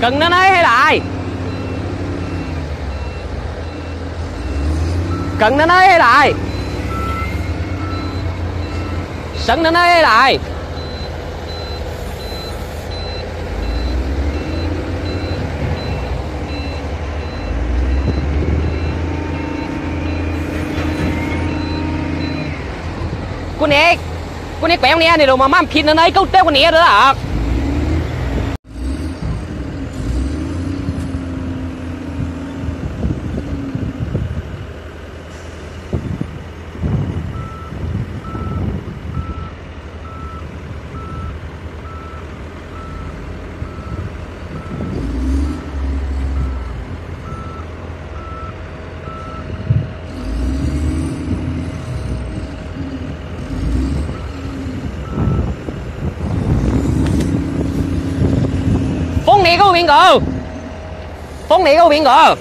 Cần nó nấy hay là ai? Cần nó nấy hay là ai? Sẵn nó nấy hay là ai? Con nè con nè quẹo nè này rồi mà mám khít nó nấy câu téo con nè nữa à 封你嗰个边个？封你嗰个边个？